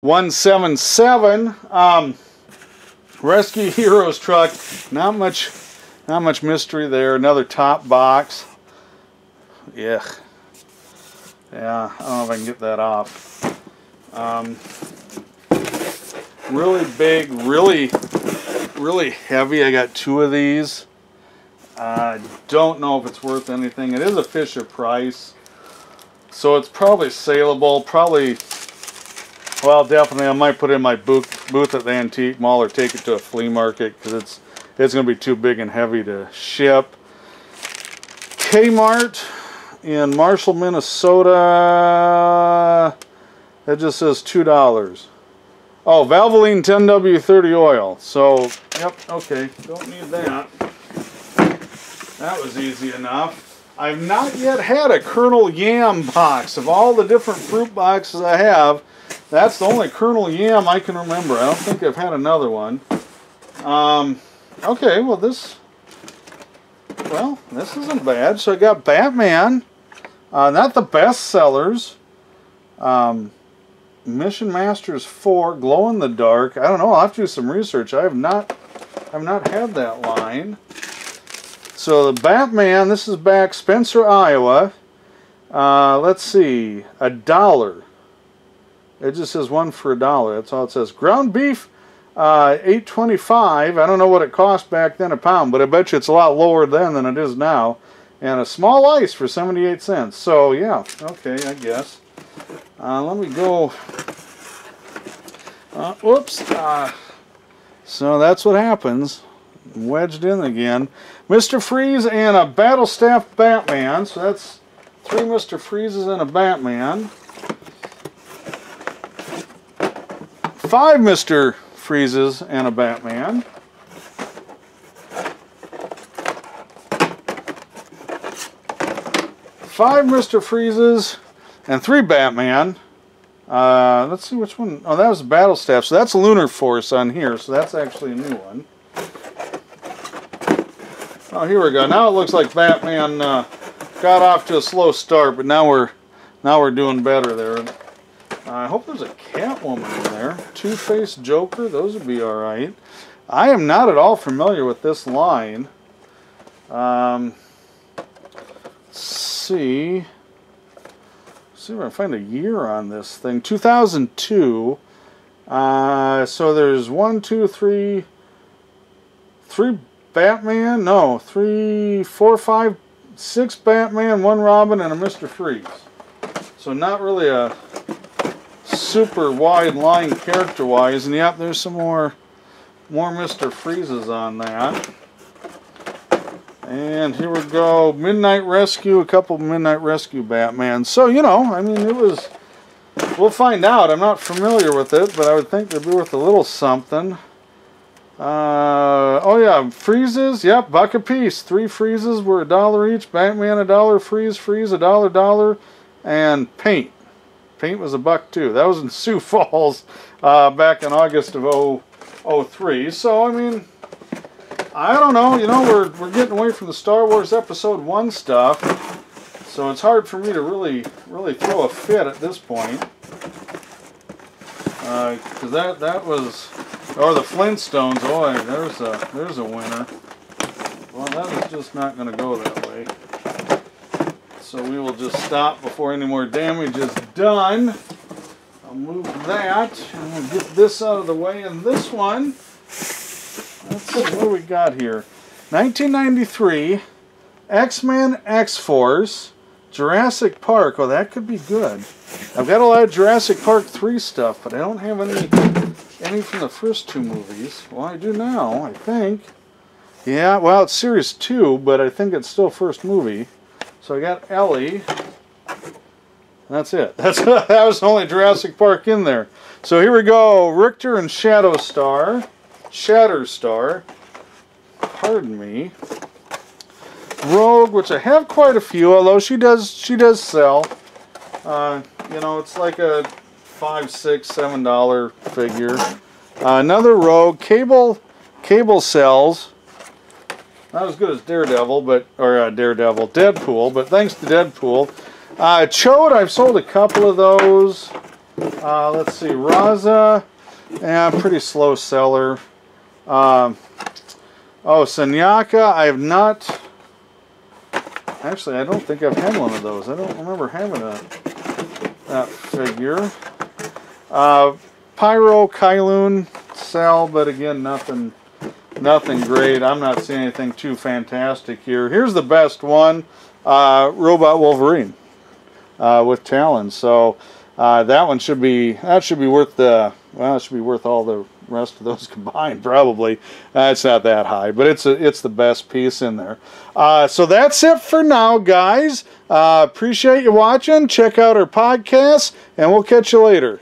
177. Um, Rescue Heroes truck. Not much, not much mystery there. Another top box. Yeah. Yeah, I don't know if I can get that off. Um, really big, really, really heavy. I got two of these. I don't know if it's worth anything. It is a Fisher Price. So it's probably saleable. Probably, well, definitely I might put it in my booth, booth at the antique mall or take it to a flea market because it's, it's going to be too big and heavy to ship. Kmart in Marshall, Minnesota. It just says $2. Oh, Valvoline 10W30 oil. So, yep, okay. Don't need that. That was easy enough. I've not yet had a Colonel Yam box. Of all the different fruit boxes I have, that's the only Colonel Yam I can remember. I don't think I've had another one. Um, okay, well this, well, this isn't bad. So I got Batman. Uh, not the best sellers. Um, Mission Masters 4, Glow in the Dark. I don't know. I'll have to do some research. I have not, I've not had that line. So the Batman, this is back Spencer, Iowa. Uh, let's see, a dollar. It just says one for a dollar. That's all it says. Ground beef, uh, eight twenty-five. I don't know what it cost back then a pound, but I bet you it's a lot lower then than it is now. And a small ice for 78 cents. So yeah, okay, I guess. Uh, let me go. Uh, whoops. Uh, so that's what happens wedged in again. Mr. Freeze and a Battle Staff Batman. So that's three Mr. Freezes and a Batman. Five Mr. Freezes and a Batman. Five Mr. Freezes and three Batman. Uh, let's see which one. Oh, that was Battle Staff. So that's Lunar Force on here. So that's actually a new one. Oh, here we go. Now it looks like Batman uh, got off to a slow start, but now we're now we're doing better there. I hope there's a Catwoman in there. Two-Face Joker, those would be all right. I am not at all familiar with this line. Um, let's see. Let's see if I can find a year on this thing. 2002. Uh, so there's one, two, three, three Batman? No, three, four, five, six Batman, one Robin, and a Mr. Freeze. So not really a super wide line character-wise. And yep, there's some more, more Mr. Freezes on that. And here we go, Midnight Rescue, a couple Midnight Rescue Batman. So, you know, I mean, it was, we'll find out. I'm not familiar with it, but I would think they'd be worth a little something. Uh, oh yeah, freezes. Yep, buck a piece. Three freezes were a dollar each. Batman a dollar. Freeze, freeze a dollar, dollar, and paint. Paint was a buck too. That was in Sioux Falls uh, back in August of 03. So I mean, I don't know. You know, we're we're getting away from the Star Wars Episode One stuff, so it's hard for me to really really throw a fit at this point. Because uh, that that was or the Flintstones. Boy, there's a there's a winner. Well, that is just not going to go that. So we will just stop before any more damage is done. I'll move that. and we'll get this out of the way. And this one, let's see what we got here. 1993, X-Men X-Force, Jurassic Park. Oh, that could be good. I've got a lot of Jurassic Park 3 stuff, but I don't have any any from the first two movies. Well, I do now, I think. Yeah, well, it's series two, but I think it's still first movie. So I got Ellie. That's it. That's that was the only Jurassic Park in there. So here we go. Rictor and Shadow Star. Shatter Star. Pardon me. Rogue, which I have quite a few, although she does she does sell. Uh, you know, it's like a five, six, seven dollar figure. Uh, another Rogue cable cable sells. Not as good as Daredevil, but or uh, Daredevil, Deadpool. But thanks to Deadpool, uh, Chode. I've sold a couple of those. Uh, let's see, Raza, yeah, pretty slow seller. Um, oh, Senyaka, I have not. Actually, I don't think I've had one of those. I don't remember having a that figure. Uh, Pyro Kylun sell, but again, nothing, nothing great. I'm not seeing anything too fantastic here. Here's the best one, uh, Robot Wolverine uh, with talons. So uh, that one should be that should be worth the well, it should be worth all the rest of those combined probably. Uh, it's not that high, but it's a, it's the best piece in there. Uh, so that's it for now, guys. Uh, appreciate you watching. Check out our podcast, and we'll catch you later.